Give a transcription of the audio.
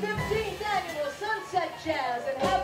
2015 annual Sunset Jazz and have